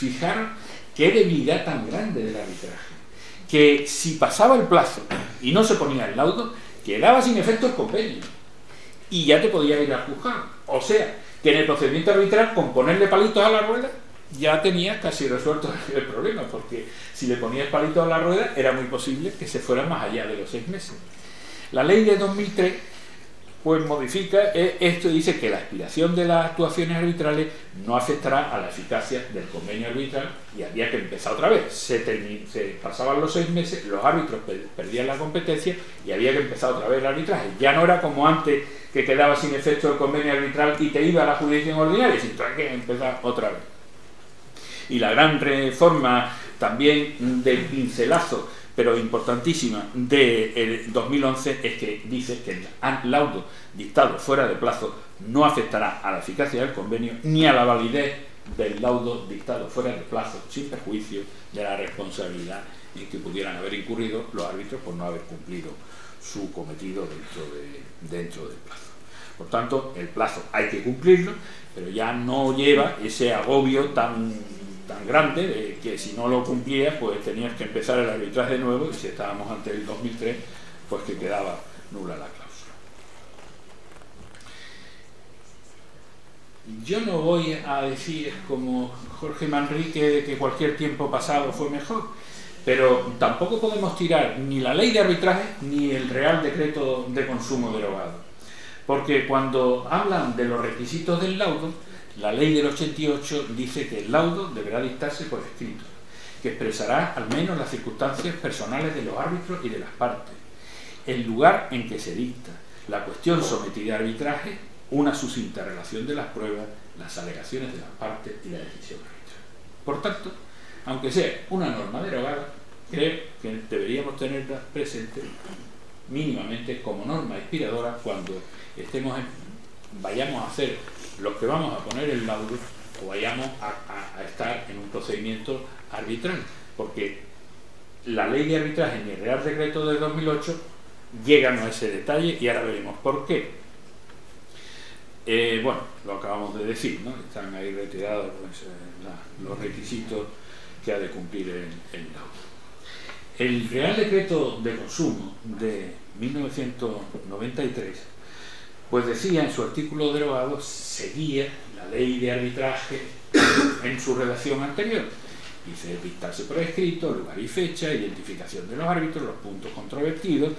fijaron qué debilidad tan grande del arbitraje, que si pasaba el plazo y no se ponía el laudo, quedaba sin efecto el convenio y ya te podía ir a juzgar. O sea, que en el procedimiento arbitral, con ponerle palitos a la rueda, ya tenías casi resuelto el problema, porque si le ponías palitos a la rueda, era muy posible que se fuera más allá de los seis meses. La ley de 2003 pues modifica eh, esto y dice que la expiración de las actuaciones arbitrales no afectará a la eficacia del convenio arbitral y había que empezar otra vez. Se, se pasaban los seis meses, los árbitros perdían la competencia y había que empezar otra vez el arbitraje. Ya no era como antes que quedaba sin efecto el convenio arbitral y te iba a la jurisdicción ordinaria, sino que empezar otra vez. Y la gran reforma también del pincelazo pero importantísima de 2011 es que dice que el laudo dictado fuera de plazo no afectará a la eficacia del convenio ni a la validez del laudo dictado fuera de plazo, sin perjuicio de la responsabilidad en que pudieran haber incurrido los árbitros por no haber cumplido su cometido dentro, de, dentro del plazo. Por tanto, el plazo hay que cumplirlo, pero ya no lleva ese agobio tan tan grande que si no lo cumplías, pues tenías que empezar el arbitraje de nuevo y si estábamos ante el 2003, pues que quedaba nula la cláusula. Yo no voy a decir como Jorge Manrique que cualquier tiempo pasado fue mejor, pero tampoco podemos tirar ni la ley de arbitraje ni el Real Decreto de Consumo derogado. Porque cuando hablan de los requisitos del laudo, la ley del 88 dice que el laudo deberá dictarse por escrito, que expresará al menos las circunstancias personales de los árbitros y de las partes, el lugar en que se dicta, la cuestión sometida a arbitraje, una sucinta relación de las pruebas, las alegaciones de las partes y la decisión arbitral. Por tanto, aunque sea una norma derogada, creo que deberíamos tenerla presente mínimamente como norma inspiradora cuando estemos vayamos a hacer los que vamos a poner el laudo o vayamos a, estar en un procedimiento arbitral, porque la ley de arbitraje en el Real Decreto del 2008 llegan a ese detalle y ahora veremos por qué. Eh, bueno, lo acabamos de decir, ¿no? están ahí retirados pues, eh, los requisitos que ha de cumplir el, el laudo. El Real Decreto de Consumo de 1993 pues decía en su artículo derogado, seguía la ley de arbitraje en su redacción anterior. Dice dictarse por escrito, lugar y fecha, identificación de los árbitros, los puntos controvertidos,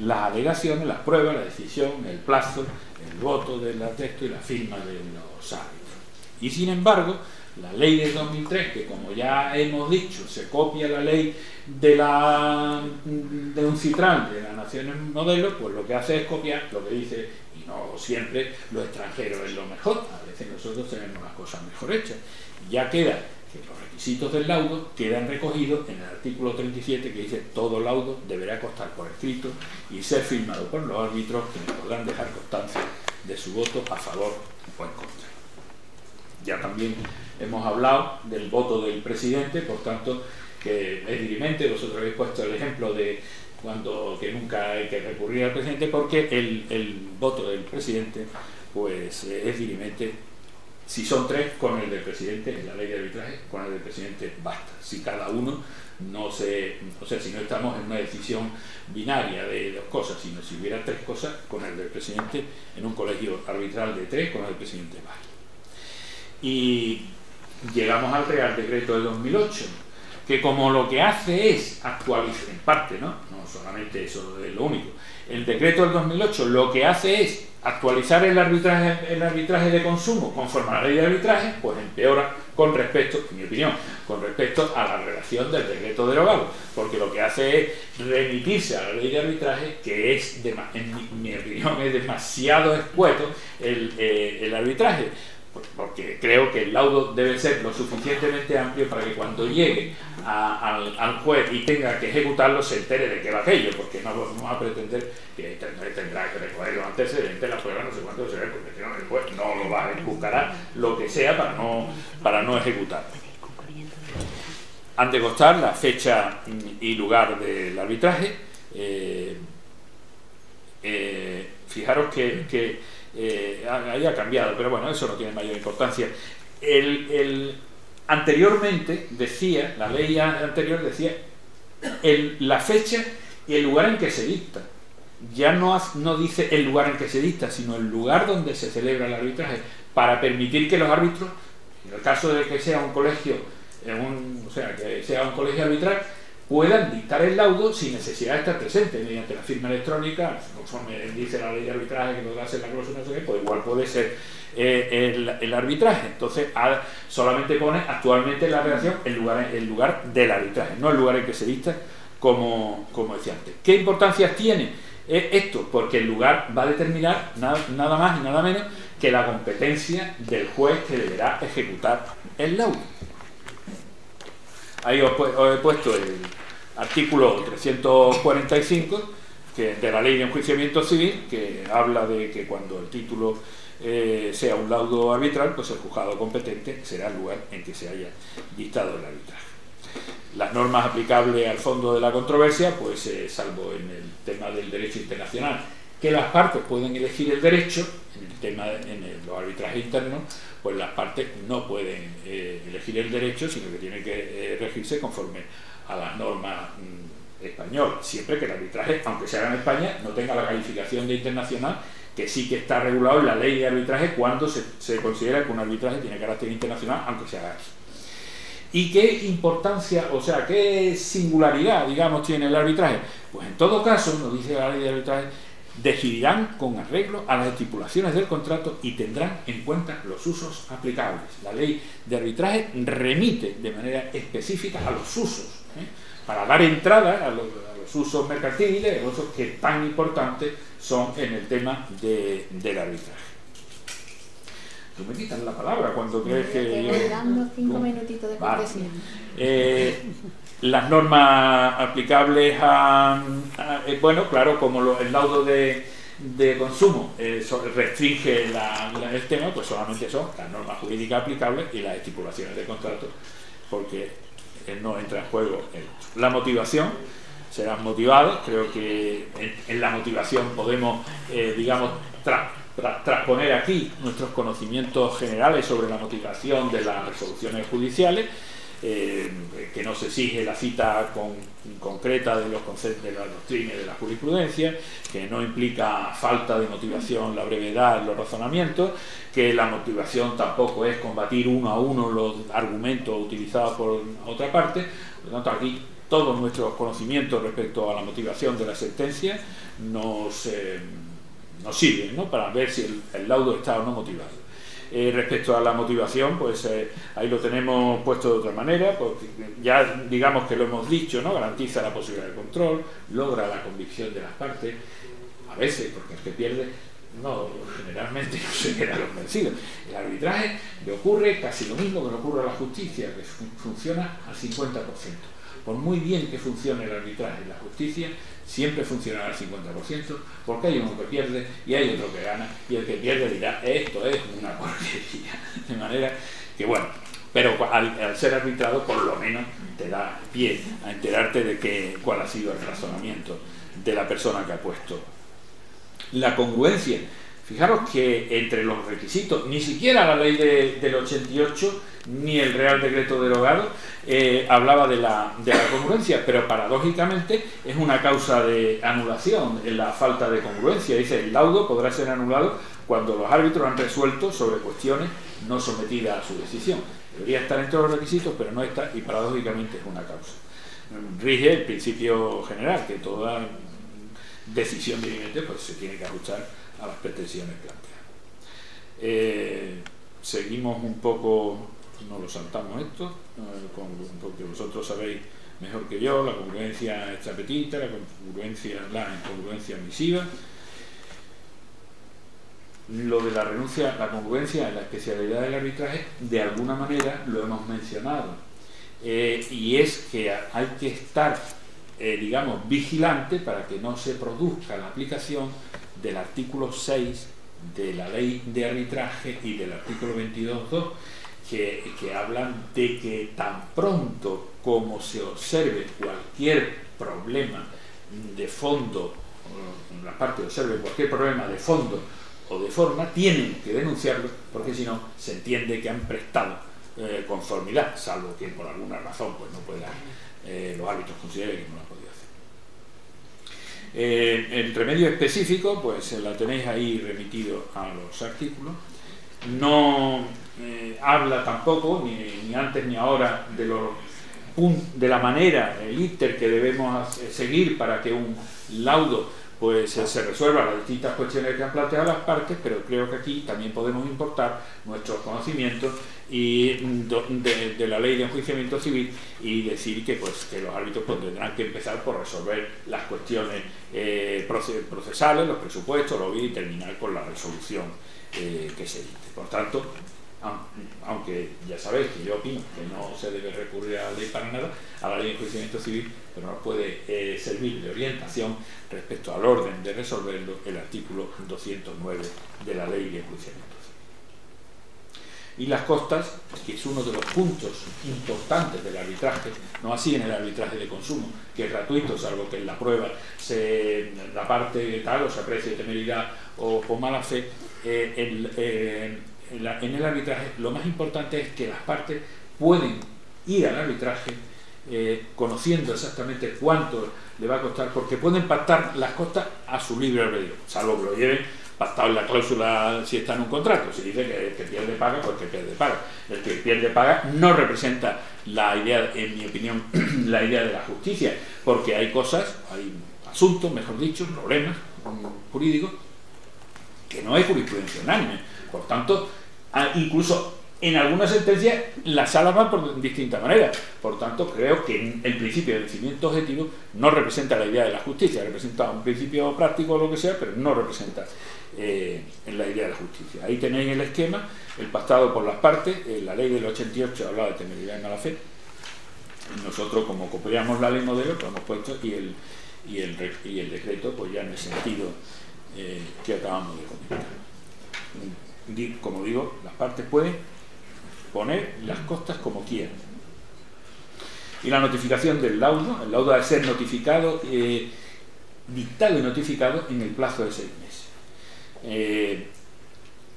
las alegaciones, las pruebas, la decisión, el plazo, el voto del texto y la firma de los árbitros. Y sin embargo, la ley del 2003, que como ya hemos dicho, se copia la ley de, la, de un citral de las naciones modelo, pues lo que hace es copiar lo que dice no siempre lo extranjero es lo mejor, a veces nosotros tenemos las cosas mejor hechas. Ya queda que los requisitos del laudo quedan recogidos en el artículo 37 que dice todo laudo deberá constar por escrito y ser firmado por los árbitros que podrán dejar constancia de su voto a favor o en contra. Ya también hemos hablado del voto del presidente, por tanto, que es dirimente, vosotros habéis puesto el ejemplo de cuando que nunca hay que recurrir al presidente porque el, voto del presidente pues es dirimente. Si son tres con el del presidente en la ley de arbitraje con el del presidente basta. Si cada uno no se o sea si no estamos en una decisión binaria de dos cosas sino si hubiera tres cosas con el del presidente en un colegio arbitral de tres con el del presidente basta. Y llegamos al Real Decreto de 2008 que como lo que hace es actualizar, en parte, ¿no? No solamente eso es lo único. El decreto del 2008 lo que hace es actualizar el arbitraje, el arbitraje de consumo conforme a la ley de arbitraje, pues empeora con respecto, en mi opinión, con respecto a la relación del decreto derogado, porque lo que hace es remitirse a la ley de arbitraje, que es, en mi, opinión, es demasiado escueto el, eh, el arbitraje porque creo que el laudo debe ser lo suficientemente amplio para que cuando llegue al, juez y tenga que ejecutarlo se entere de qué va aquello, porque no vamos a pretender que tendrá que recoger los antecedentes, la prueba, no sé cuánto se ve, porque si no el juez no lo va a buscará lo que sea para no, para no ejecutar. Han de constar la fecha y lugar del arbitraje. Eh, eh, fijaros que eh, ahí ha cambiado, pero bueno, eso no tiene mayor importancia. El, anteriormente decía, la ley anterior decía la fecha y el lugar en que se dicta. Ya no, no dice el lugar en que se dicta, sino el lugar donde se celebra el arbitraje, para permitir que los árbitros, en el caso de que sea un colegio, o sea, que sea un colegio arbitral, puedan dictar el laudo sin necesidad de estar presente mediante la firma electrónica, conforme dice la ley de arbitraje que lo hacer la cláusula, pues igual puede ser eh, el, arbitraje. Entonces, solamente pone actualmente en la redacción el lugar, el lugar del arbitraje, no el lugar en que se dicta, como, como decía antes. ¿Qué importancia tiene esto? Porque el lugar va a determinar nada, nada más y nada menos que la competencia del juez que deberá ejecutar el laudo. Ahí os, he puesto el artículo 345 que, de la ley de enjuiciamiento civil, que habla de que cuando el título eh, sea un laudo arbitral, pues el juzgado competente será el lugar en que se haya dictado el arbitraje. Las normas aplicables al fondo de la controversia, pues eh, salvo en el tema del derecho internacional, que las partes pueden elegir el derecho, en el tema en los arbitrajes internos, pues las partes no pueden eh, elegir el derecho, sino que tienen que regirse conforme a las normas mm, españolas, siempre que el arbitraje, aunque se haga en España, no tenga la calificación de internacional, que sí que está regulado en la ley de arbitraje cuando se, considera que un arbitraje tiene carácter internacional, aunque se haga aquí. ¿Y qué importancia, o sea, qué singularidad, digamos, tiene el arbitraje? Pues en todo caso, nos dice la ley de arbitraje, decidirán con arreglo a las estipulaciones del contrato y tendrán en cuenta los usos aplicables. La ley de arbitraje remite de manera específica a los usos, ¿eh? para dar entrada a los, usos mercantiles, los usos que tan importantes son en el tema del arbitraje. Tú me quitas la palabra cuando crees que... dando cinco minutitos de cortesía. Eh, las normas aplicables a, eh, bueno, claro, como el laudo de, consumo eh, restringe el tema, pues solamente son las normas jurídicas aplicables y las estipulaciones de contrato, porque no entra en juego la motivación. Serán motivados, creo que en, la motivación podemos, eh, digamos, transponer aquí nuestros conocimientos generales sobre la motivación de las resoluciones judiciales eh, que no se exige la cita concreta de los conceptos de la doctrina y de la jurisprudencia, que no implica falta de motivación, la brevedad los razonamientos, que la motivación tampoco es combatir uno a uno los argumentos utilizados por otra parte. Por lo tanto, aquí todos nuestros conocimientos respecto a la motivación de la sentencia nos, eh, nos sirven para ver si el laudo está o no motivado. Eh, respecto a la motivación, pues eh, ahí lo tenemos puesto de otra manera, porque ya digamos que lo hemos dicho, ¿no? Garantiza la posibilidad de control, logra la convicción de las partes, a veces, porque el que pierde, no, generalmente no se queda los vencidos. El arbitraje le ocurre casi lo mismo que le ocurre a la justicia, que funciona al 50%. Por muy bien que funcione el arbitraje y la justicia, siempre funcionará al 50%, porque hay uno que pierde y hay otro que gana, y el que pierde dirá, esto es una porquería. De manera que, bueno, pero al, ser arbitrado, por lo menos te da pie a enterarte de que, cuál ha sido el razonamiento de la persona que ha puesto. La congruencia. Fijaros que entre los requisitos, ni siquiera la ley del 88 ni el Real Decreto derogado eh, hablaba de la, de la congruencia, pero paradójicamente es una causa de anulación la falta de congruencia. Dice, el laudo podrá ser anulado cuando los árbitros han resuelto sobre cuestiones no sometidas a su decisión. Debería estar entre los requisitos, pero no está y paradójicamente es una causa. Rige el principio general, que toda decisión de pues, se tiene que ajustar a las pretensiones planteadas. Eh, seguimos un poco no lo saltamos esto, porque vosotros sabéis mejor que yo la congruencia extrapetita, la congruencia, la incongruencia admisiva. Lo de la renuncia, la congruencia en la especialidad del arbitraje, de alguna manera lo hemos mencionado. Eh, y es que hay que estar, eh, digamos, vigilante para que no se produzca la aplicación del artículo 6 de la ley de arbitraje y del artículo 22.2 que, hablan de que tan pronto como se observe cualquier problema de fondo, la parte observe cualquier problema de fondo o de forma, tienen que denunciarlo porque si no se entiende que han prestado eh, conformidad, salvo que por alguna razón pues no pueda, eh, los árbitros consideren que no hacer. Eh, el remedio específico, pues la tenéis ahí remitido a los artículos. No habla tampoco, ni, ni, antes ni ahora, de, los, de la manera, el íter que debemos seguir para que un laudo pues se resuelvan las distintas cuestiones que han planteado las partes, pero creo que aquí también podemos importar nuestros conocimientos y de, la ley de enjuiciamiento civil y decir que pues que los árbitros pues, tendrán que empezar por resolver las cuestiones eh, procesales, los presupuestos, lo y terminar con la resolución eh, que se dicte. Por tanto, aunque ya sabéis que yo opino que no se debe recurrir a la ley para nada, a la ley de enjuiciamiento civil, pero nos puede eh, servir de orientación respecto al orden de resolverlo el artículo 209 de la ley de enjuiciamiento y las costas, que es uno de los puntos importantes del arbitraje, no así en el arbitraje de consumo, que es gratuito, salvo que en la prueba se, la parte tal o se aprecie temeridad o, mala fe, eh, eh, en, el arbitraje lo más importante es que las partes pueden ir al arbitraje eh, conociendo exactamente cuánto le va a costar, porque pueden pactar las costas a su libre albedrío, salvo que lo lleven pactado en la cláusula si está en un contrato. Si dice que el que pierde paga, pues que pierde paga. El que pierde paga no representa la idea, en mi opinión, la idea de la justicia, porque hay cosas, hay asuntos, mejor dicho, problemas jurídicos, que no hay jurisprudencia unánime. Por tanto, incluso en algunas sentencias la sala va por distinta manera. Por tanto, creo que el principio de vencimiento objetivo no representa la idea de la justicia, representa un principio práctico o lo que sea, pero no representa eh, la idea de justicia. Ahí tenéis el esquema, el pactado por las partes, eh, la ley del 88 hablaba de temeridad en mala fe. Nosotros, como copiamos la ley modelo, lo hemos puesto y y y el decreto, pues ya en el sentido eh, que acabamos de comentar. Como digo, las partes pueden poner las costas como quieran. Y la notificación del laudo, el laudo debe ser notificado, dictado y notificado en el plazo de seis meses. Eh,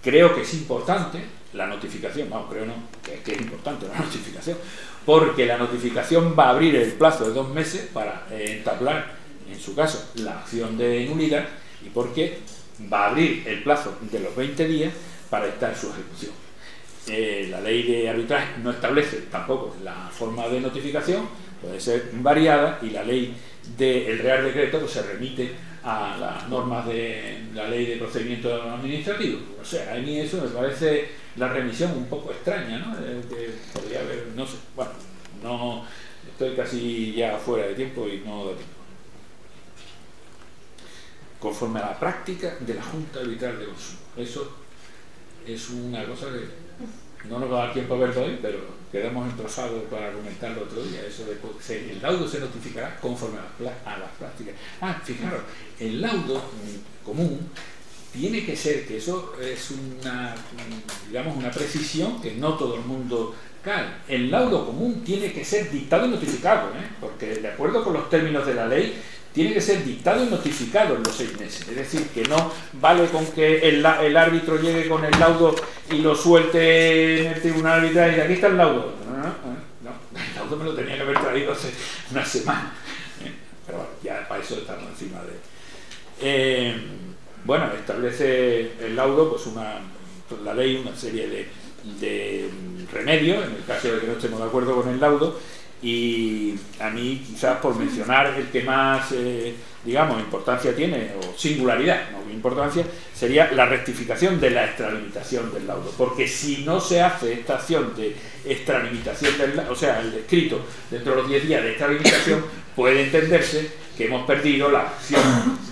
creo que es importante la notificación, no, creo no, que, es importante la notificación, porque la notificación va a abrir el plazo de dos meses para eh, entablar, en su caso, la acción de nulidad y porque va a abrir el plazo de los 20 días para estar su ejecución. Eh, la ley de arbitraje no establece tampoco la forma de notificación, puede ser variada y la ley del Real Decreto pues, se remite a las normas de la ley de procedimiento administrativo. O sea, a mí eso me parece la remisión un poco extraña, ¿no? que podría haber, no sé, bueno, no estoy casi ya fuera de tiempo y no da tiempo. Conforme a la práctica de la Junta Arbitral de Consumo. Eso es una cosa que no nos va a dar tiempo a verlo hoy, pero quedamos entrosados para argumentarlo otro día. Eso de que el laudo se notificará conforme a las prácticas. Ah, fijaros, el laudo común tiene que ser, que eso es una, digamos, una precisión que no todo el mundo cae. El laudo común tiene que ser dictado y notificado, ¿eh? porque de acuerdo con los términos de la ley, tiene que ser dictado y notificado en los seis meses. Es decir, que no vale con que el, árbitro llegue con el laudo y lo suelte en el tribunal arbitral y aquí está el laudo. No, no, el laudo me lo tenía que haber traído hace una semana. ¿eh? Pero bueno, ya para eso estamos encima de eh, bueno, establece el laudo, pues una, la ley, una serie de, remedios, en el caso de que no estemos de acuerdo con el laudo, y a mí quizás por mencionar el que más, eh, digamos, importancia tiene, o singularidad, no importancia, sería la rectificación de la extralimitación del laudo, porque si no se hace esta acción de extralimitación del laudo, o sea, el escrito dentro de los 10 días de extralimitación, puede entenderse que hemos perdido la acción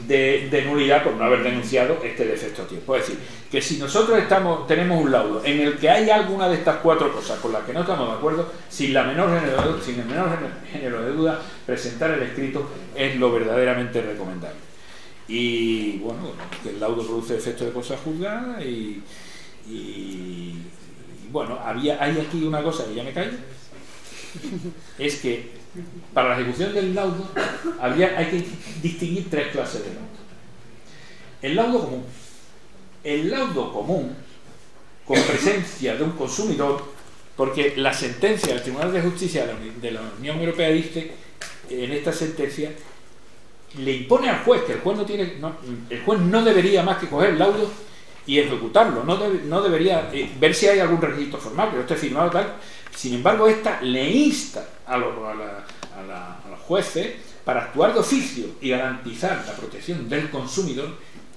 de, nulidad por no haber denunciado este defecto a tiempo. Es decir, que si nosotros tenemos un laudo en el que hay alguna de estas cuatro cosas con las que no estamos de acuerdo, sin, la menor género de, el menor género de duda, presentar el escrito es lo verdaderamente recomendable. Y bueno, que el laudo produce efecto de cosa juzgada y, bueno, había, hay aquí una cosa que ya me cae, es que para la ejecución del laudo había, hay que distinguir tres clases de laudo. El laudo común. El laudo común, con presencia de un consumidor, Porque la sentencia del Tribunal de Justicia de la Unión Europea dice, en esta sentencia, le impone al juez que el juez no tiene, el juez no debería más que coger el laudo y ejecutarlo, no, no debería eh, ver si hay algún registro formal, que no esté firmado tal. Sin embargo, esta le insta a, los, a los jueces para actuar de oficio y garantizar la protección del consumidor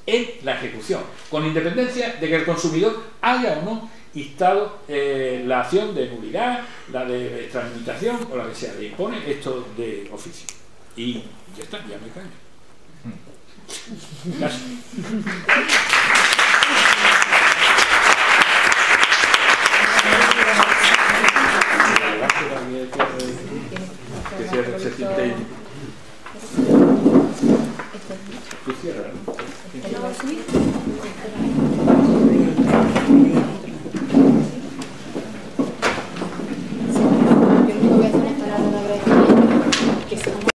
en la ejecución, con independencia de que el consumidor haya o no instado eh, la acción de nulidad, la de tramitación o la que sea, le impone esto de oficio. Y ya está, ya me callo. Gracias.